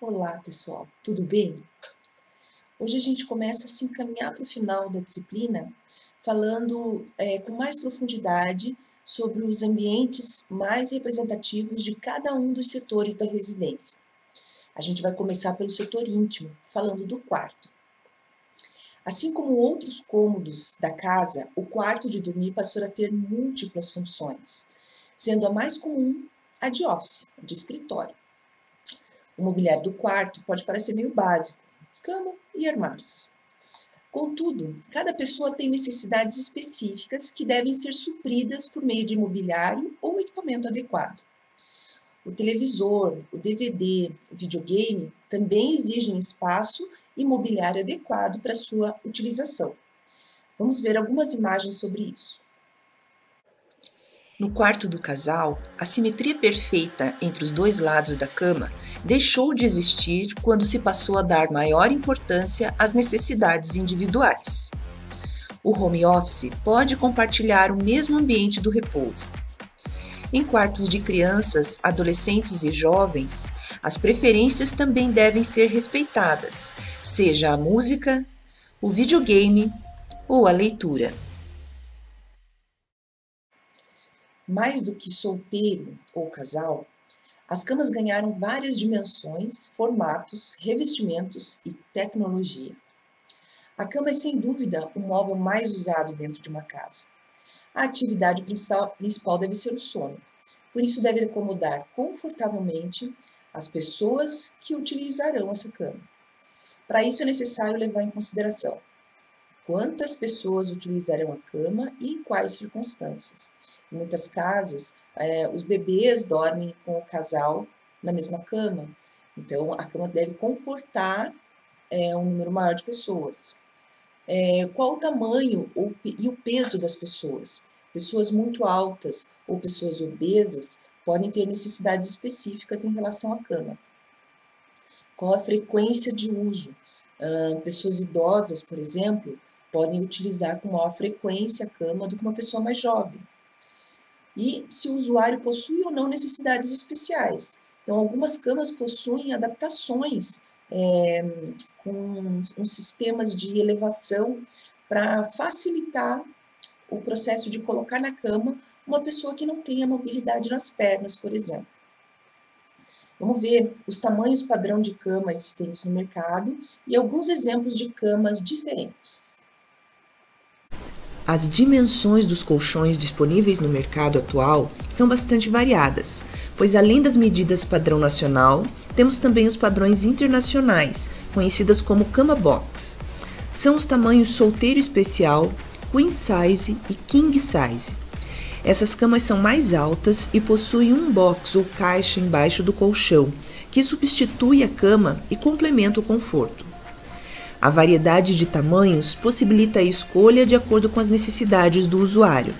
Olá, pessoal, tudo bem? Hoje a gente começa a se encaminhar para o final da disciplina, falando é, com mais profundidade sobre os ambientes mais representativos de cada um dos setores da residência. A gente vai começar pelo setor íntimo, falando do quarto. Assim como outros cômodos da casa, o quarto de dormir passou a ter múltiplas funções, sendo a mais comum a de office, de escritório. O mobiliário do quarto pode parecer meio básico, cama e armários. Contudo, cada pessoa tem necessidades específicas que devem ser supridas por meio de mobiliário ou equipamento adequado. O televisor, o DVD, o videogame também exigem espaço e mobiliário adequado para sua utilização. Vamos ver algumas imagens sobre isso. No quarto do casal, a simetria perfeita entre os dois lados da cama deixou de existir quando se passou a dar maior importância às necessidades individuais. O home office pode compartilhar o mesmo ambiente do repouso. Em quartos de crianças, adolescentes e jovens, as preferências também devem ser respeitadas, seja a música, o videogame ou a leitura. Mais do que solteiro ou casal, as camas ganharam várias dimensões, formatos, revestimentos e tecnologia. A cama é sem dúvida o móvel mais usado dentro de uma casa. A atividade principal deve ser o sono, por isso deve acomodar confortavelmente as pessoas que utilizarão essa cama. Para isso é necessário levar em consideração quantas pessoas utilizarão a cama e em quais circunstâncias, em muitas casas, é, os bebês dormem com o casal na mesma cama, então a cama deve comportar é, um número maior de pessoas. É, qual o tamanho ou, e o peso das pessoas? Pessoas muito altas ou pessoas obesas podem ter necessidades específicas em relação à cama. Qual a frequência de uso? Uh, pessoas idosas, por exemplo, podem utilizar com maior frequência a cama do que uma pessoa mais jovem e se o usuário possui ou não necessidades especiais. Então, algumas camas possuem adaptações é, com uns sistemas de elevação para facilitar o processo de colocar na cama uma pessoa que não tenha mobilidade nas pernas, por exemplo. Vamos ver os tamanhos padrão de cama existentes no mercado e alguns exemplos de camas diferentes. As dimensões dos colchões disponíveis no mercado atual são bastante variadas, pois além das medidas padrão nacional, temos também os padrões internacionais, conhecidas como cama box. São os tamanhos solteiro especial, queen size e king size. Essas camas são mais altas e possuem um box ou caixa embaixo do colchão, que substitui a cama e complementa o conforto. A variedade de tamanhos possibilita a escolha de acordo com as necessidades do usuário.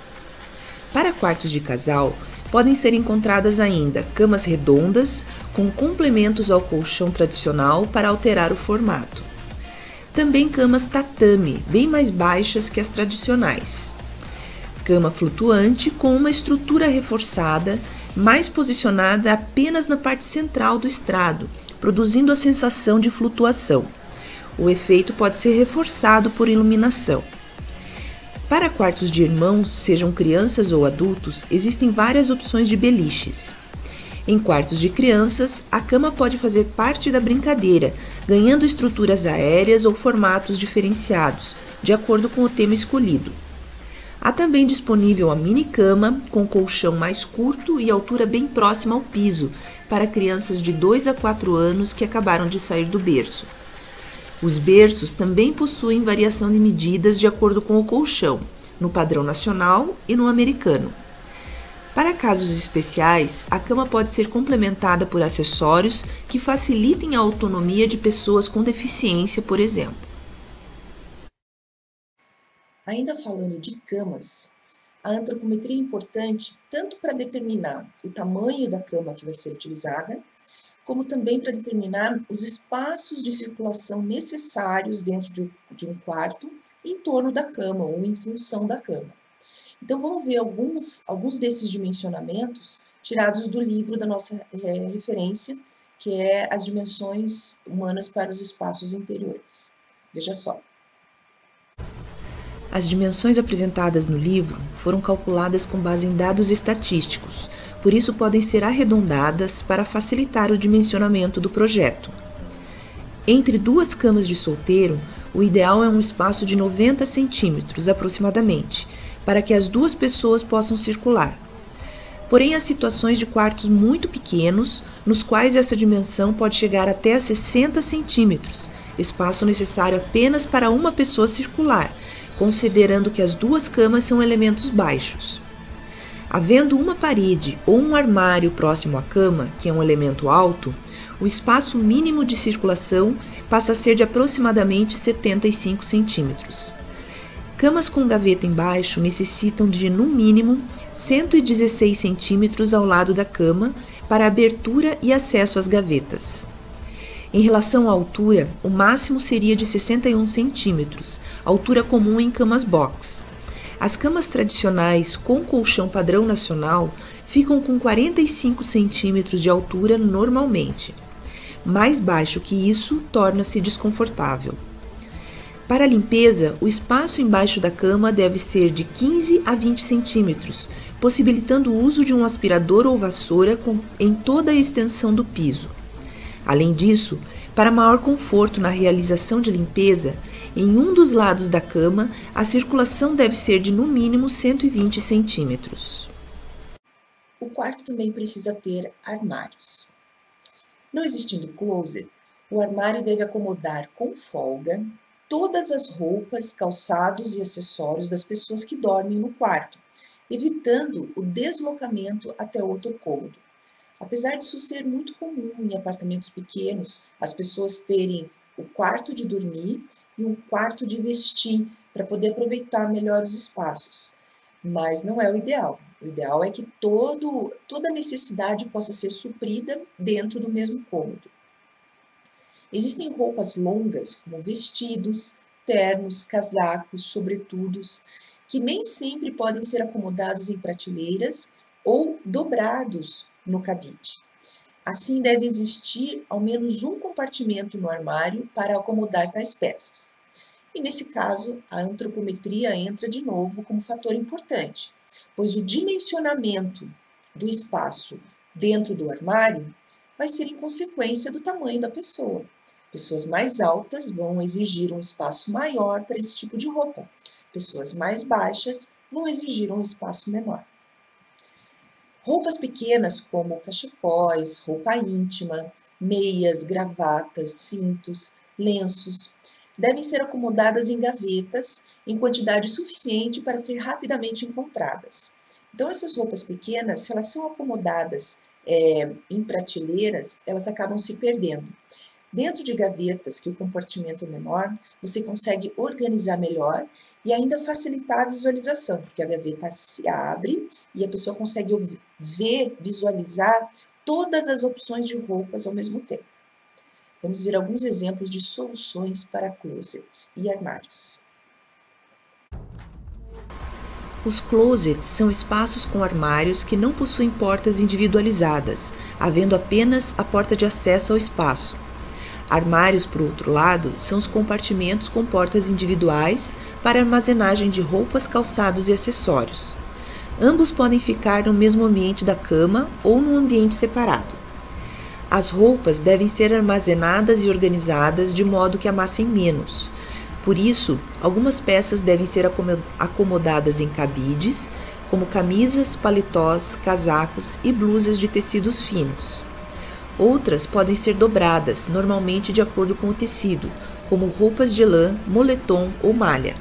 Para quartos de casal, podem ser encontradas ainda camas redondas com complementos ao colchão tradicional para alterar o formato. Também camas tatame, bem mais baixas que as tradicionais. Cama flutuante com uma estrutura reforçada, mais posicionada apenas na parte central do estrado, produzindo a sensação de flutuação. O efeito pode ser reforçado por iluminação. Para quartos de irmãos, sejam crianças ou adultos, existem várias opções de beliches. Em quartos de crianças, a cama pode fazer parte da brincadeira, ganhando estruturas aéreas ou formatos diferenciados, de acordo com o tema escolhido. Há também disponível a mini cama com colchão mais curto e altura bem próxima ao piso, para crianças de 2 a 4 anos que acabaram de sair do berço. Os berços também possuem variação de medidas de acordo com o colchão, no padrão nacional e no americano. Para casos especiais, a cama pode ser complementada por acessórios que facilitem a autonomia de pessoas com deficiência, por exemplo. Ainda falando de camas, a antropometria é importante tanto para determinar o tamanho da cama que vai ser utilizada, como também para determinar os espaços de circulação necessários dentro de, de um quarto em torno da cama ou em função da cama. Então, vamos ver alguns, alguns desses dimensionamentos tirados do livro da nossa é, referência, que é as dimensões humanas para os espaços interiores. Veja só. As dimensões apresentadas no livro foram calculadas com base em dados estatísticos, por isso podem ser arredondadas para facilitar o dimensionamento do projeto. Entre duas camas de solteiro, o ideal é um espaço de 90 centímetros aproximadamente, para que as duas pessoas possam circular. Porém, há situações de quartos muito pequenos, nos quais essa dimensão pode chegar até a 60 centímetros, espaço necessário apenas para uma pessoa circular considerando que as duas camas são elementos baixos. Havendo uma parede ou um armário próximo à cama, que é um elemento alto, o espaço mínimo de circulação passa a ser de aproximadamente 75 centímetros. Camas com gaveta embaixo necessitam de, no mínimo, 116 centímetros ao lado da cama para abertura e acesso às gavetas. Em relação à altura, o máximo seria de 61 centímetros, altura comum em camas box. As camas tradicionais com colchão padrão nacional ficam com 45 centímetros de altura normalmente. Mais baixo que isso torna-se desconfortável. Para a limpeza, o espaço embaixo da cama deve ser de 15 a 20 centímetros, possibilitando o uso de um aspirador ou vassoura com, em toda a extensão do piso. Além disso, para maior conforto na realização de limpeza, em um dos lados da cama, a circulação deve ser de no mínimo 120 centímetros. O quarto também precisa ter armários. Não existindo closet, o armário deve acomodar com folga todas as roupas, calçados e acessórios das pessoas que dormem no quarto, evitando o deslocamento até outro cômodo. Apesar disso ser muito comum em apartamentos pequenos, as pessoas terem o quarto de dormir e um quarto de vestir para poder aproveitar melhor os espaços. Mas não é o ideal. O ideal é que todo, toda necessidade possa ser suprida dentro do mesmo cômodo. Existem roupas longas, como vestidos, ternos, casacos, sobretudos, que nem sempre podem ser acomodados em prateleiras ou dobrados no cabide. Assim, deve existir ao menos um compartimento no armário para acomodar tais peças. E nesse caso, a antropometria entra de novo como fator importante, pois o dimensionamento do espaço dentro do armário vai ser em consequência do tamanho da pessoa. Pessoas mais altas vão exigir um espaço maior para esse tipo de roupa. Pessoas mais baixas vão exigir um espaço menor. Roupas pequenas como cachecóis, roupa íntima, meias, gravatas, cintos, lenços, devem ser acomodadas em gavetas em quantidade suficiente para ser rapidamente encontradas. Então, essas roupas pequenas, se elas são acomodadas é, em prateleiras, elas acabam se perdendo. Dentro de gavetas, que o compartimento é menor, você consegue organizar melhor e ainda facilitar a visualização, porque a gaveta se abre e a pessoa consegue ver, visualizar todas as opções de roupas ao mesmo tempo. Vamos ver alguns exemplos de soluções para closets e armários. Os closets são espaços com armários que não possuem portas individualizadas, havendo apenas a porta de acesso ao espaço. Armários, por outro lado, são os compartimentos com portas individuais para armazenagem de roupas, calçados e acessórios. Ambos podem ficar no mesmo ambiente da cama ou num ambiente separado. As roupas devem ser armazenadas e organizadas de modo que amassem menos. Por isso, algumas peças devem ser acomodadas em cabides, como camisas, paletós, casacos e blusas de tecidos finos. Outras podem ser dobradas, normalmente de acordo com o tecido, como roupas de lã, moletom ou malha.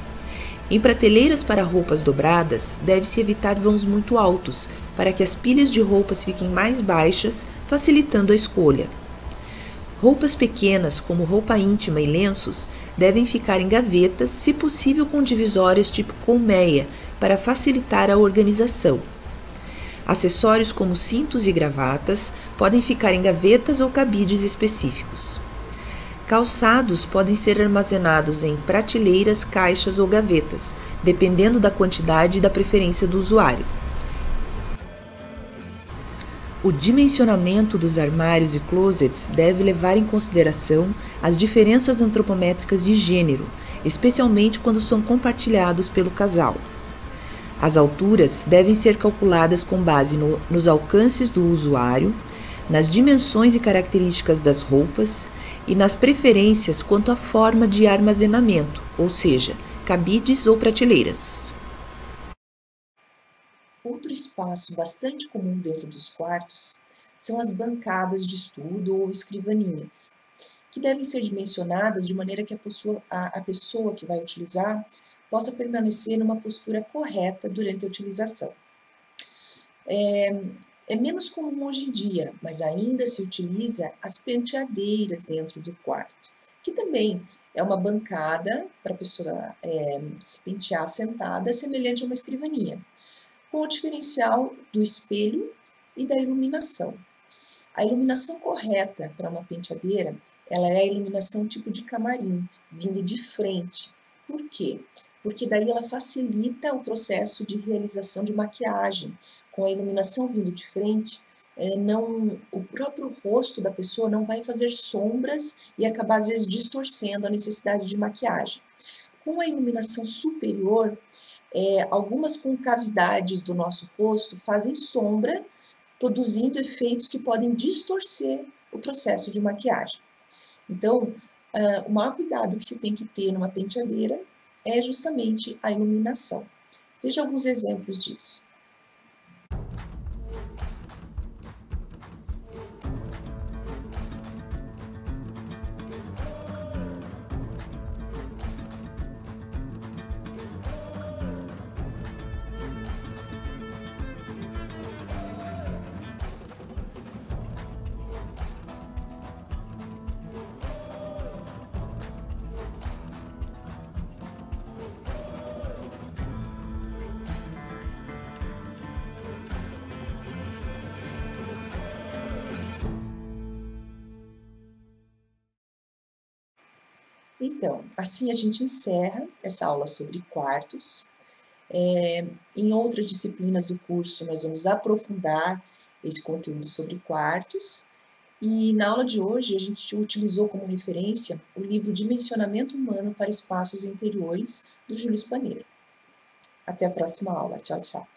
Em prateleiras para roupas dobradas, deve-se evitar vãos muito altos, para que as pilhas de roupas fiquem mais baixas, facilitando a escolha. Roupas pequenas, como roupa íntima e lenços, devem ficar em gavetas, se possível com divisórias tipo colmeia, para facilitar a organização. Acessórios como cintos e gravatas podem ficar em gavetas ou cabides específicos. Calçados podem ser armazenados em prateleiras, caixas ou gavetas, dependendo da quantidade e da preferência do usuário. O dimensionamento dos armários e closets deve levar em consideração as diferenças antropométricas de gênero, especialmente quando são compartilhados pelo casal. As alturas devem ser calculadas com base no, nos alcances do usuário, nas dimensões e características das roupas e nas preferências quanto à forma de armazenamento, ou seja, cabides ou prateleiras. Outro espaço bastante comum dentro dos quartos são as bancadas de estudo ou escrivaninhas, que devem ser dimensionadas de maneira que a pessoa, a, a pessoa que vai utilizar possa permanecer numa postura correta durante a utilização. É, é menos comum hoje em dia, mas ainda se utiliza as penteadeiras dentro do quarto, que também é uma bancada para a pessoa é, se pentear sentada, semelhante a uma escrivaninha com o diferencial do espelho e da iluminação. A iluminação correta para uma penteadeira, ela é a iluminação tipo de camarim, vindo de frente. Por quê? Porque daí ela facilita o processo de realização de maquiagem. Com a iluminação vindo de frente, é, não, o próprio rosto da pessoa não vai fazer sombras e acabar às vezes distorcendo a necessidade de maquiagem. Com a iluminação superior, é, algumas concavidades do nosso rosto fazem sombra, produzindo efeitos que podem distorcer o processo de maquiagem. Então, uh, o maior cuidado que se tem que ter numa penteadeira é justamente a iluminação. Veja alguns exemplos disso. Então, assim a gente encerra essa aula sobre quartos. É, em outras disciplinas do curso, nós vamos aprofundar esse conteúdo sobre quartos. E na aula de hoje, a gente utilizou como referência o livro Dimensionamento Humano para Espaços Interiores, do Júlio Spaneiro. Até a próxima aula. Tchau, tchau.